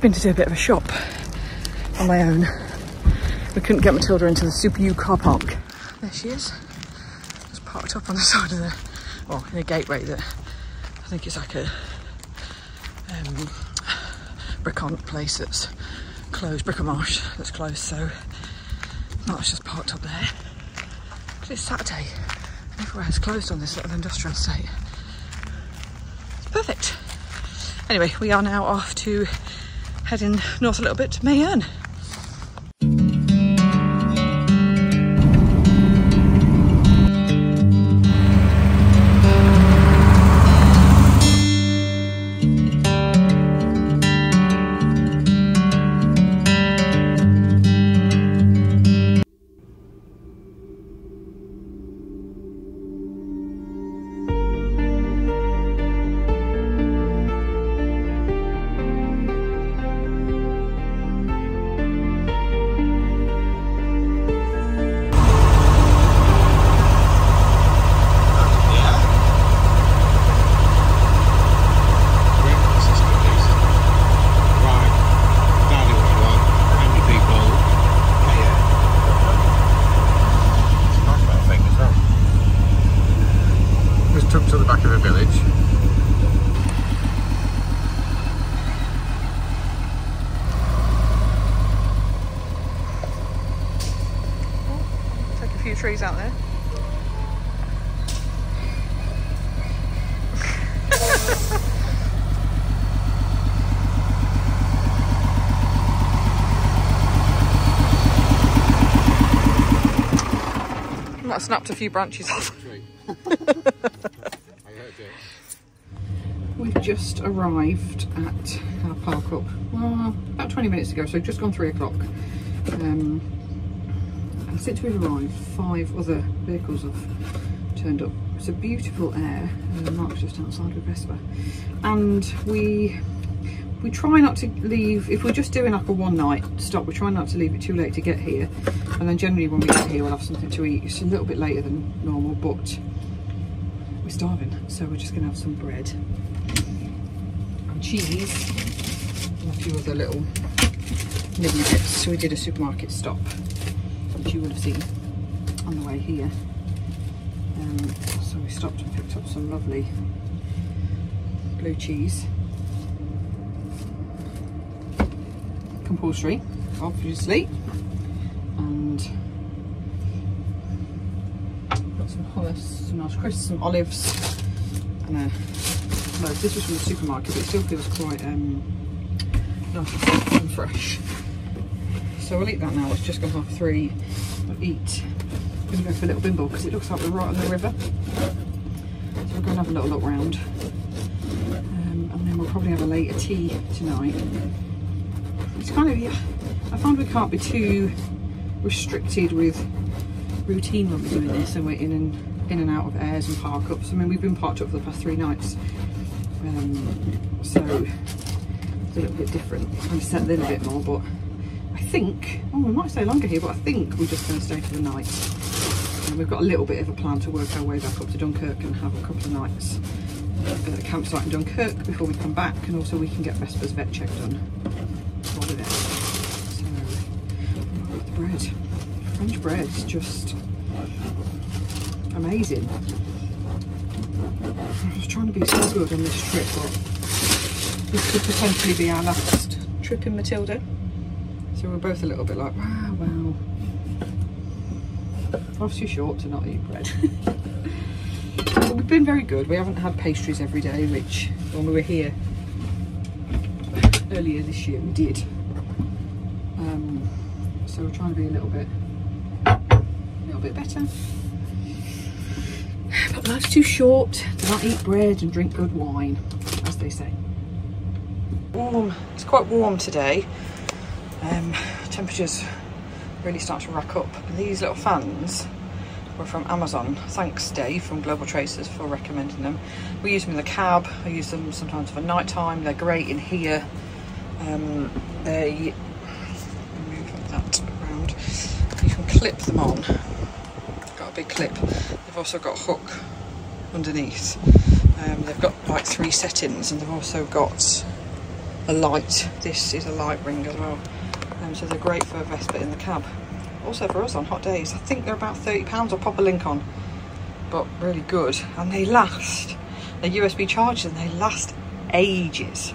just been to do a bit of a shop on my own. We couldn't get Matilda into the Super U car park. There she is. Just parked up on the side of the, well, in a gateway that I think it's like a um, Bricont place that's closed, Bricomarché that's closed. So Mark's just parked up there. It's Saturday. Everywhere is closed on this little industrial estate. It's perfect. Anyway, we are now off to heading north a little bit to Mayenne. I snapped a few branches off. Tree. I heard it. We've just arrived at our park up well, about 20 minutes ago, so just gone three o'clock. Um, and since we've arrived, five other vehicles have turned up. It's a beautiful air. Uh, Mark's just outside with Vespa, and we we try not to leave if we're just doing like a one night stop. We try not to leave it too late to get here, and then generally when we get here, we'll have something to eat. It's a little bit later than normal, but we're starving, so we're just gonna have some bread and cheese and a few other little nibbly bits. So we did a supermarket stop, which you would have seen on the way here. Um, so we stopped and picked up some lovely blue cheese. Compulsory, obviously. And got some hummus, some nice crisps, some olives, and a no, this was from the supermarket, but it still feels quite um, nice and fresh. So we'll eat that now. It's just gone half three. We'll eat. We're gonna go for a little bimble because it looks like we're right on the river. So we're going to have a little look round. Um, and then we'll probably have a later tea tonight. It's kind of, yeah, I find we can't be too restricted with routine when we're doing this and we're in and in and out of airs and park ups. I mean, we've been parked up for the past three nights. Um, so it's a little bit different. I'm in a bit more, but I think, oh, we might stay longer here, but I think we're just going to stay for the night. And we've got a little bit of a plan to work our way back up to Dunkirk and have a couple of nights at the campsite in Dunkirk before we come back, and also we can get Vespa's vet check done while we're there. So, oh, the bread. French bread's just amazing. I was trying to be so good on this trip, but this could potentially be our last trip in Matilda. So we're both a little bit like, wow, wow. Life's too short to not eat bread. we've been very good. We haven't had pastries every day, which when we were here earlier this year we did. Um, so we're trying to be a little bit, little bit better. But life's too short to not eat bread and drink good wine, as they say. Warm. It's quite warm today. Um, temperatures really start to rack up. And these little fans were from Amazon. Thanks Dave from Global Traces for recommending them. We use them in the cab. I use them sometimes for night time. They're great in here. Um, they move that around. You can clip them on. Big clip. They've also got a hook underneath. Um, they've got like three settings and they've also got a light. This is a light ring as well. Um, so they're great for a Vespa in the cab. Also for us on hot days. I think they're about £30. I'll pop a link on. But really good. And they last. They're USB chargers and they last ages.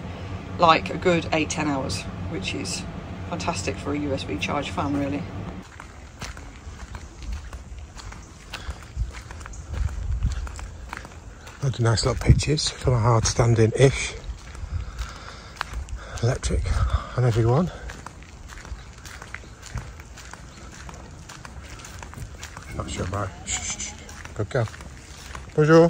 Like a good 8-10 hours. Which is fantastic for a USB charge fan really. Loads of nice little pitches for a hard standing ish. Electric on every one. Not sure about. Shh. Good girl. Bonjour.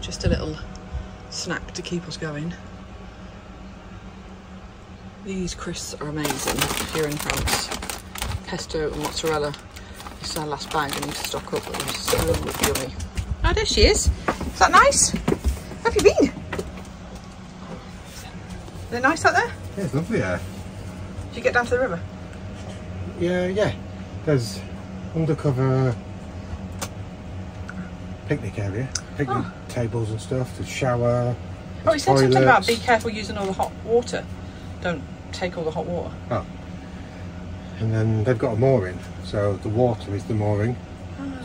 Just a little snack to keep us going. These crisps are amazing here in France. Pesto and mozzarella. This is our last bag. I need to stock up, but they're so yummy. Oh, there she is. Is that nice? Where have you been? Is it nice out there? Yeah, it's lovely there. Did you get down to the river? Yeah, yeah. There's undercover picnic area, picnic Oh. tables and stuff. There's shower. Oh, he said something about be careful using all the hot water. Don't take all the hot water. Oh. And then they've got a mooring, so the water is the mooring,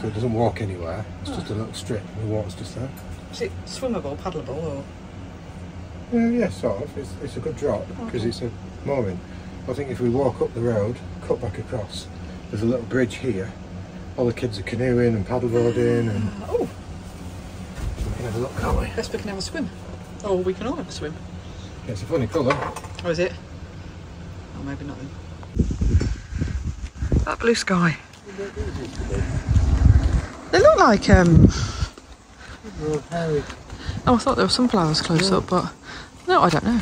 so it doesn't walk anywhere. It's just a little strip, and the water's just there. Is it swimmable, paddleable, or? Yeah, yeah, sort of. It's, it's a good drop because it's a mooring. I think if we walk up the road, cut back across, there's a little bridge here. All the kids are canoeing and paddleboarding, and ah, Oh, we can have a look, can't we? Vespa can have a swim. Or we can all have a swim. Yeah, it's a funny colour. Oh, is it? Maybe not. That blue sky. They look like, um, oh, I thought there were sunflowers close up, but no, I don't know.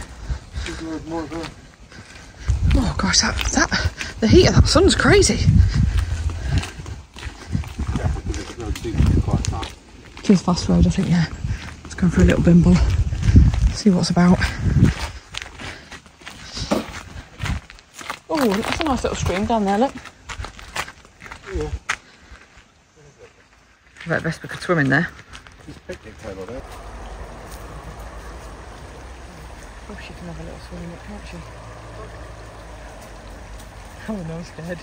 Oh gosh, that, that, the heat of that sun's crazy. King's Fast Road, I think, yeah. Let's go for a little bimble. See what's about. Oh, that's a nice little stream down there, look. Yeah. I bet Vespa could swim in there. There's a picnic table there. Oh, she can have a little swim in it, can't she? Oh, no, I'm scared.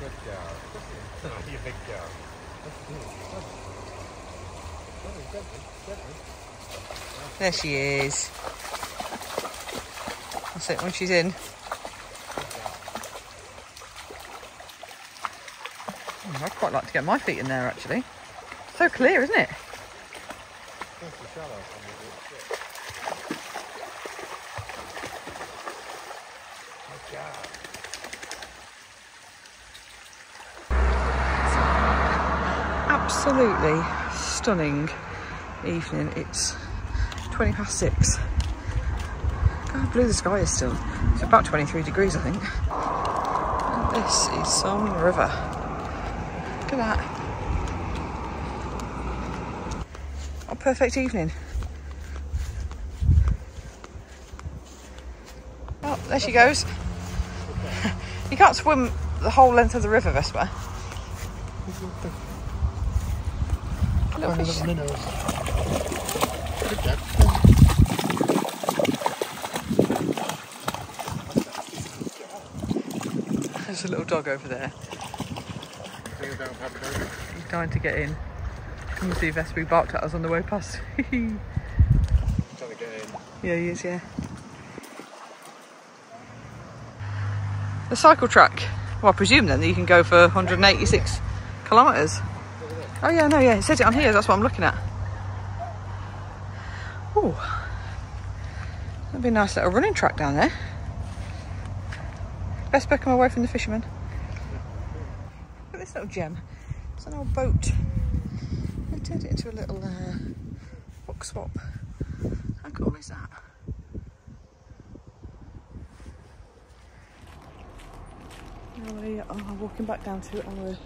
Good girl. Oh, you big girl. There she is. That's it, when she's in. I'd quite like to get my feet in there, actually. So clear, isn't it? Absolutely stunning evening. It's 20 past six. God, blue the sky is still. It's about 23 degrees, I think. And this is some river. Look at that. What a perfect evening. Oh, there she goes. you can't swim the whole length of the river, Vespa. There's a little dog over there. He's dying to get in. Come and see Vespa barked at us on the way past. Trying to get in. Yeah, he is, yeah. The cycle track. Well, I presume then that you can go for 186 kilometres. Oh yeah, no, yeah, it says it on here, that's what I'm looking at. Ooh. That'd be a nice little running track down there. Best Beckham away from the fishermen. This little gem. It's an old boat. They turned it into a little uh, book swap. How cool is that? Now we are walking back down to our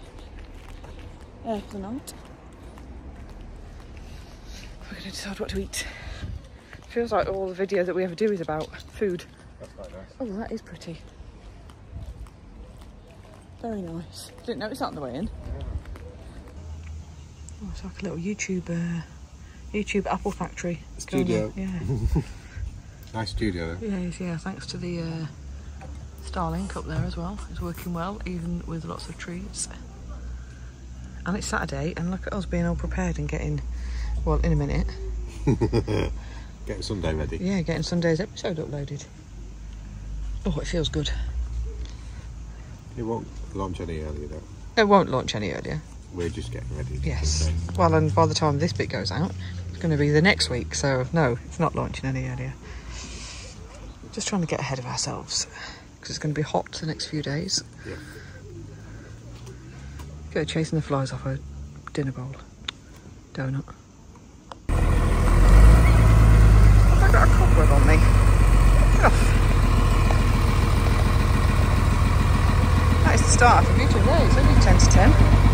air for the night. We're going to decide what to eat. Feels like all the video that we ever do is about food. That's quite nice. Oh, that is pretty. Very nice. Didn't notice that on the way in. It's like a little YouTube, uh, YouTube Apple factory. Studio. Going. Yeah. Nice studio though. Yeah, it is, yeah. Thanks to the uh, Starlink up there as well. It's working well, even with lots of trees. And it's Saturday, and look at us being all prepared and getting, well, in a minute, Getting Sunday ready. yeah, getting Sunday's episode uploaded. Oh, it feels good. It won't launch any earlier though. It won't launch any earlier. We're just getting ready. Yes. Well, and by the time this bit goes out, it's going to be the next week. So no, it's not launching any earlier. Just trying to get ahead of ourselves because it's going to be hot the next few days. Yeah. Go chasing the flies off a dinner bowl. Donut. I've got a cobweb on me. Get off. That is the start beautiful day. It's only 10 to 10.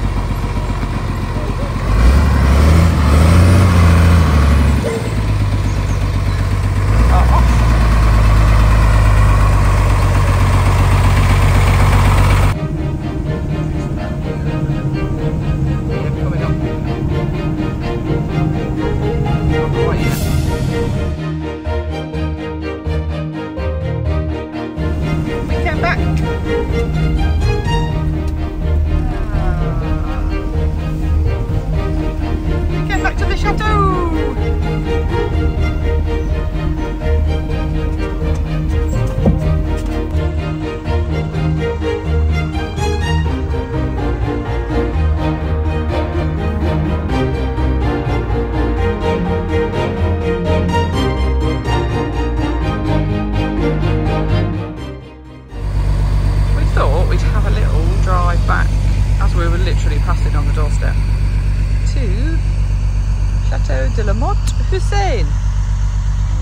Husson,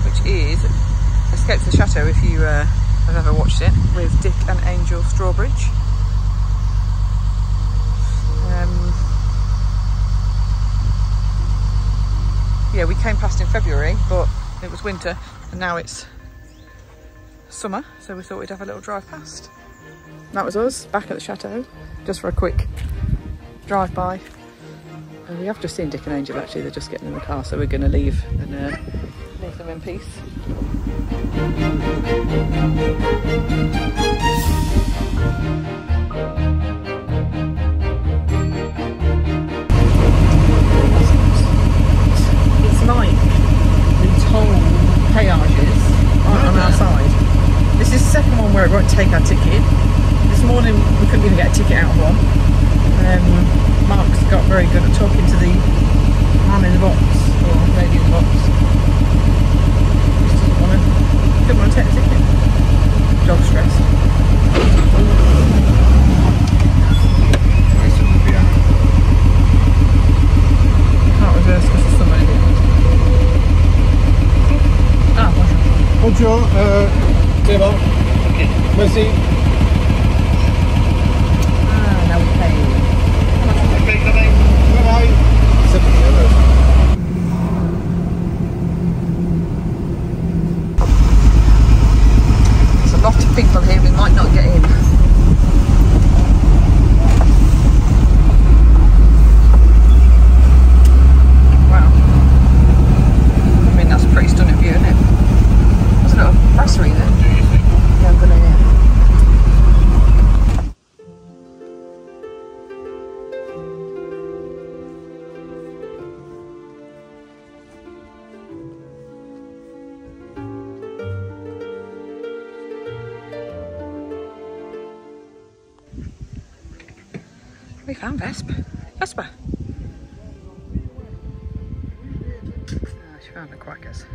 which is Escape to the Chateau if you uh, have ever watched it with Dick and Angel Strawbridge. Um, yeah, we came past in February, but it was winter and now it's summer, so we thought we'd have a little drive past. That was us back at the chateau, just for a quick drive by. Uh, we have just seen Dick and Angel actually, they're just getting in the car, so we're going to leave and uh, leave them in peace. It's like the toll peages on, our side. This is the second one where it won't take our ticket. This morning we couldn't even get a ticket out of one. Um, Mark's got very good at talking to the found Vespa. Vespa. Ah, she found the quackers.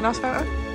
Get a nice photo?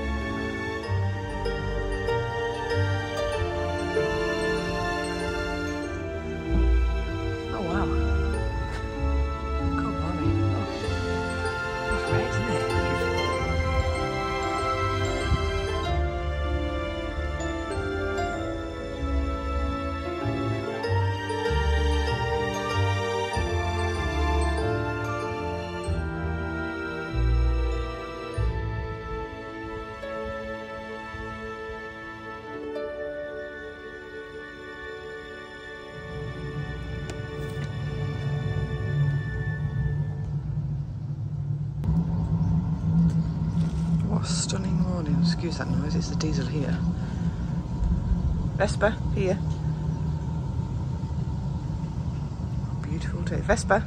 Excuse that noise, it's the diesel here. Vespa, here. Beautiful day. Vespa.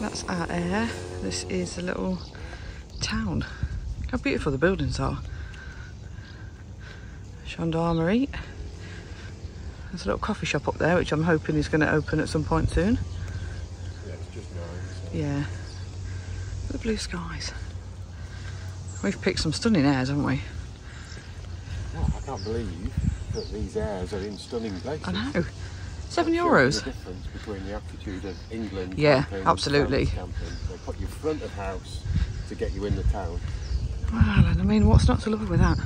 That's our air. This is a little town. How beautiful the buildings are. Gendarmerie. There's a little coffee shop up there, which I'm hoping is going to open at some point soon. Yeah, it's just nine. So. Yeah. The blue skies. We've picked some stunning airs, haven't we? Yeah, I can't believe that these airs are in stunning places. I know. Seven you euros. The difference between the attitude of England Yeah, camping absolutely. Camping. They put you front of house to get you in the town. Well, and I mean, what's not to love with that?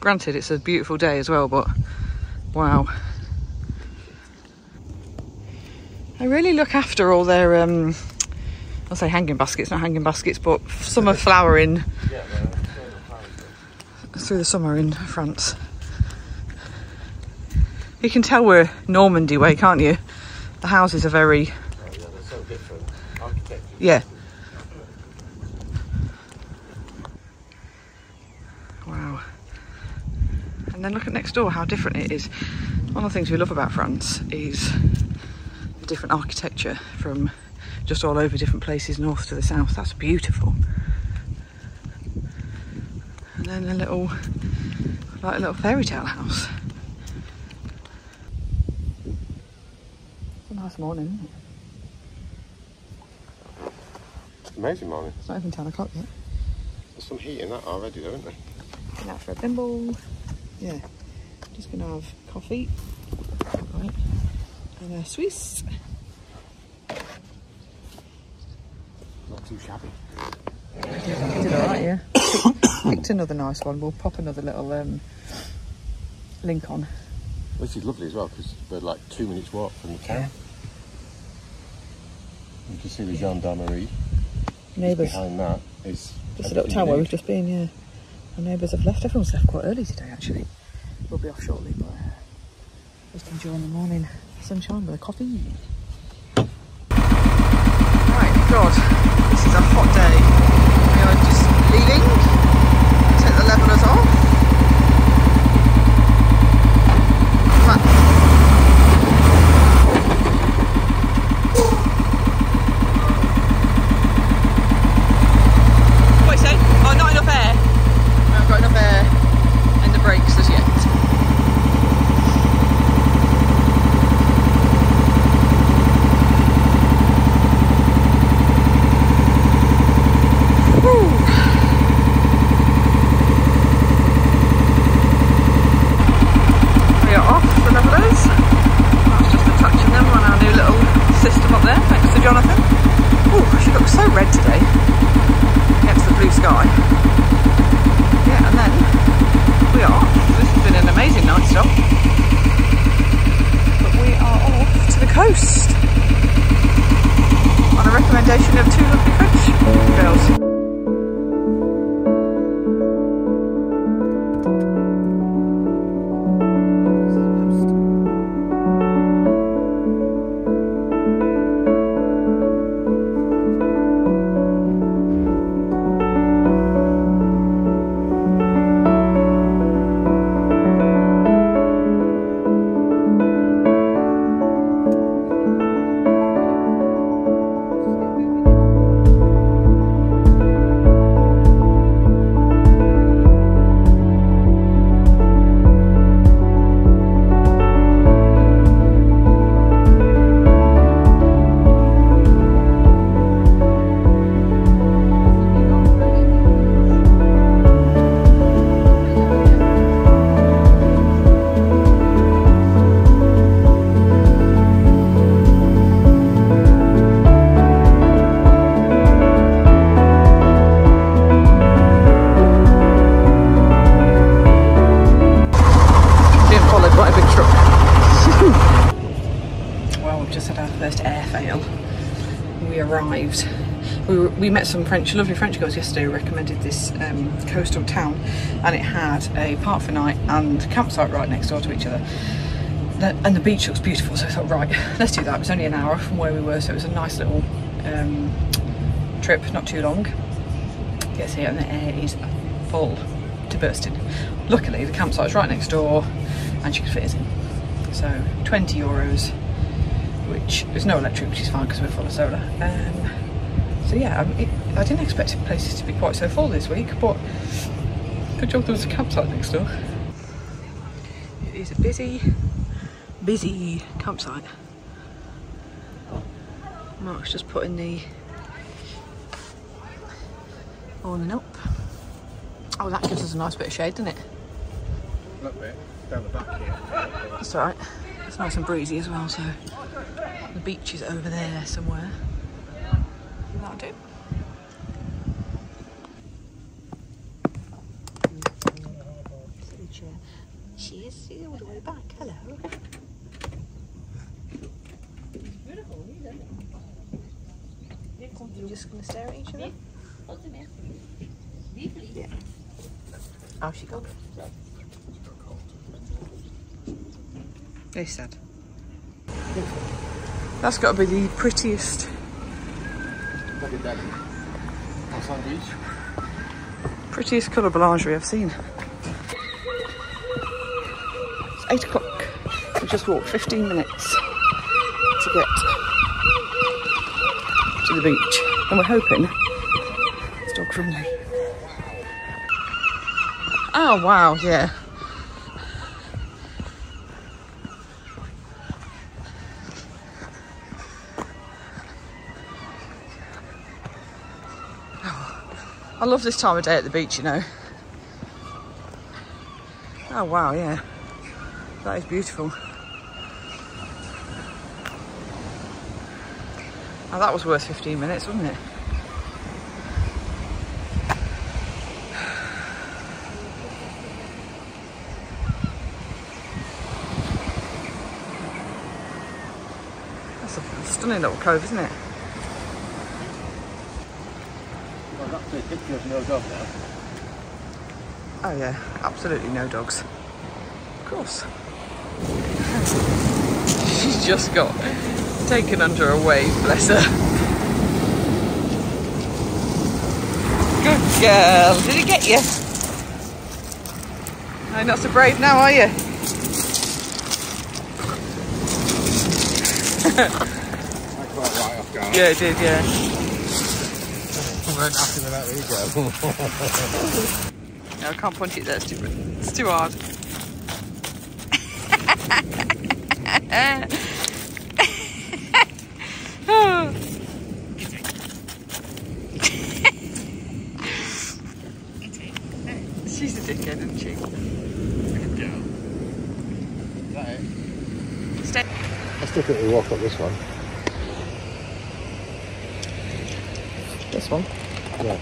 Granted, it's a beautiful day as well, but wow. They really look after all their, um, I'll say hanging baskets, not hanging baskets, but summer flowering Yeah, through the summer in France. You can tell we're Normandy way, can't you? The houses are very, yeah, they're so different. Architecture. yeah. Wow. And then look at next door, how different it is. One of the things we love about France is the different architecture from just all over different places, north to the south. That's beautiful. And then a little, like a little fairy tale house. It's a nice morning, isn't it? Amazing morning. It's not even 10 o'clock yet. There's some heat in that already, though, isn't there? Going out for a bimble. Yeah. Just gonna have coffee. Right. And a Swiss. Not too shabby. You did alright, yeah. Picked another nice one. We'll pop another little um, link on. This is lovely as well because we're like two minutes walk from the town. You can see the gendarmerie. Neighbours. Behind that is Just a little town where we've just been, yeah. Our neighbours have left. Everyone's left quite early today, actually. We'll be off shortly, but uh, just enjoying the morning sunshine with a coffee. Right, God, this is a hot day. We are just leaving. Take the levelers off. Right. Some French, lovely French girls yesterday recommended this um, coastal town and it had a park for night and campsite right next door to each other. And the beach looks beautiful, so I thought, right, let's do that. It was only an hour from where we were, so it was a nice little um, trip, not too long. Gets here and the air is full to bursting. Luckily, the campsite's right next door and she could fit us in. So 20 euros, which there's no electric, which is fine because we're full of solar. Um, so yeah, um, it, I didn't expect places to be quite so full this week, but good job there was a campsite next door. It is a busy, busy campsite. Mark's just putting the awning up. Oh, that gives us a nice bit of shade, doesn't it? A little bit down the back here. That's alright. It's nice and breezy as well, so the beach is over there somewhere. That'll do. Silly chair. She is all the way back. Hello. You're just going to stare at each other? Yeah. Oh, she gone. Very sad. That's got to be the prettiest, Look at that. On Beach. prettiest colour boulangerie I've seen. It's eight o'clock. We've just walked 15 minutes to get beach, and we're hoping it's dog friendly. Oh wow, yeah. Oh, I love this time of day at the beach, you know. Oh wow, yeah. That is beautiful. Now that was worth 15 minutes, wasn't it? That's a stunning little cove, isn't it? Well, that's the picture of no dog now. Oh yeah, absolutely no dogs. Of course. She's just got taken under a wave, bless her. Good girl. Did he get you? No, not so brave now, are you? Right. Yeah, it did, yeah. I weren't happy with that ego. No, I can't punch it there, it's too, it's too hard. She's a dickhead, isn't she? Good girl. Is that it? Stay. I still think we walk up this one. This one. Yeah.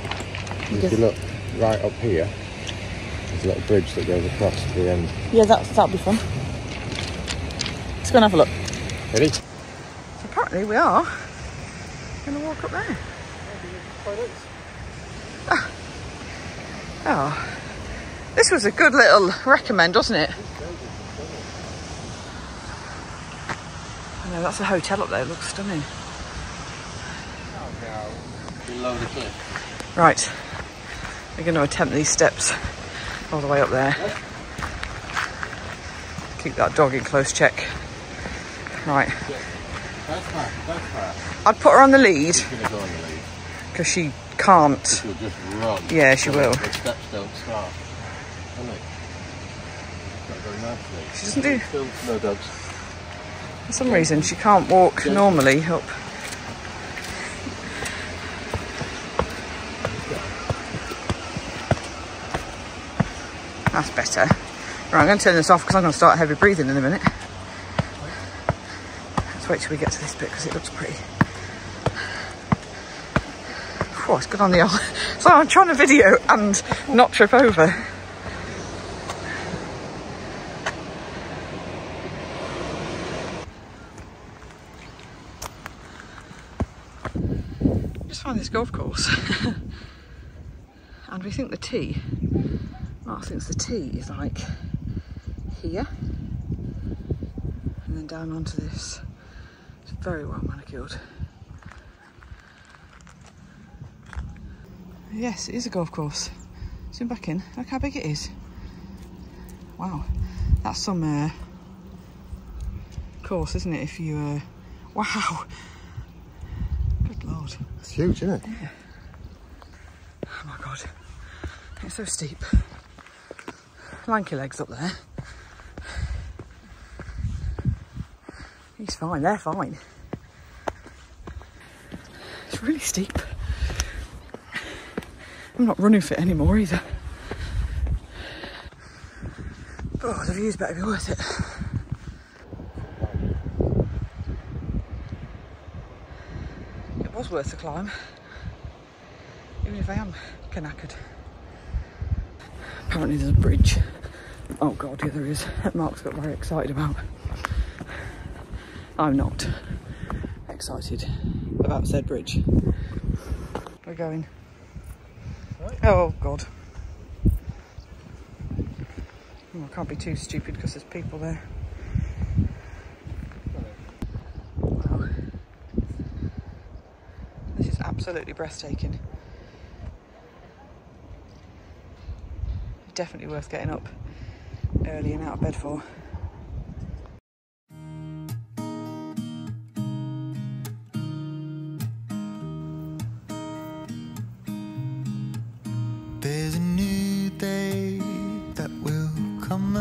And If you look right up here, there's a little bridge that goes across to the end. Yeah, that's, that'll be fun. Let's go and have a look. Ready? So apparently we are going to walk up there. Ah. Oh, this was a good little recommend, wasn't it? I know that's a hotel up there. It looks stunning. Below the cliff. Right, we're going to attempt these steps all the way up there. Keep that dog in close check. Right, That's fine. That's fine. I'd put her on the lead She's gonna go on the lead. because she can't. She'll just run. Yeah, she will. The steps don't start. Don't they? Got to nicely. She doesn't do. Still no dogs. For some reason, she can't walk normally up. That's better. Right, I'm going to turn this off because I'm going to start heavy breathing in a minute. Let's wait till we get to this bit because it looks pretty. Oh, it's good on the eye. So I'm trying to video and not trip over. Just found this golf course. and we think the tee, Mark thinks the tee is like here. And then down onto this. It's very well manicured. Yes, it is a golf course. Zoom back in. Look how big it is. Wow, that's some uh, course, isn't it? If you, uh, wow. It's huge, isn't it? Yeah. Oh my god, it's so steep. Lanky legs up there. He's fine, they're fine. It's really steep. I'm not running fit anymore either. Oh, the view's better be worth it. It was worth the climb, even if I am knackered. Apparently there's a bridge. Oh god, yeah there is. Mark's got very excited about. I'm not excited about said bridge. We're going. Oh god. Oh, I can't be too stupid because there's people there. Wow. This is absolutely breathtaking. Definitely worth getting up early and out of bed for. There's a new day that will come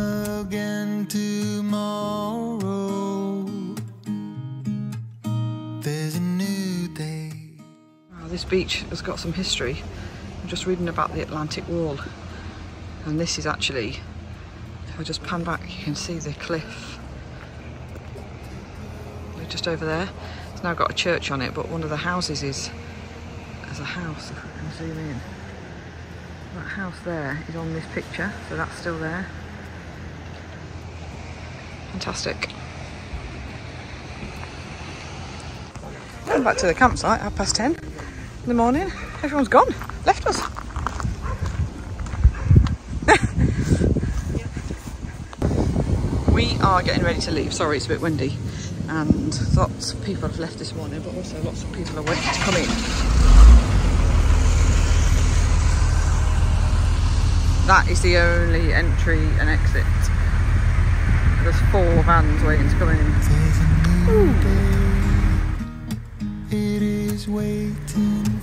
beach has got some history. I'm just reading about the Atlantic Wall, and this is actually, if I just pan back, you can see the cliff. We're just over there. It's now got a church on it, but one of the houses is as a house. If I can zoom in, that house there is on this picture, so that's still there. Fantastic. Going back to the campsite, half past ten in the morning. Everyone's gone, left us. we are getting ready to leave. Sorry, it's a bit windy, and lots of people have left this morning, but also lots of people are waiting to come in. That is the only entry and exit. There's four vans waiting to come in. Day. Waiting